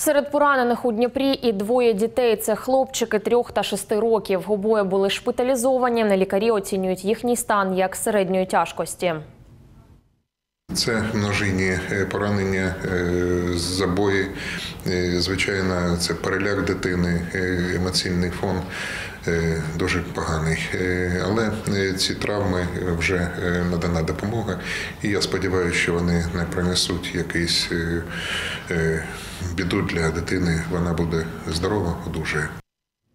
Серед поранених у Дніпрі і двоє дітей. Це хлопчики трьох та шести років. Обоє були шпиталізовані. Лікарі оцінюють їхній стан як середньої тяжкості. Це множинні е, поранення, е, забої. Звичайно, це переляк дитини, е, емоційний фон е, дуже поганий. Е, Але ці травми вже надана допомога, і я сподіваюся, що вони не принесуть якийсь біду для дитини. Вона буде здорова, одужає.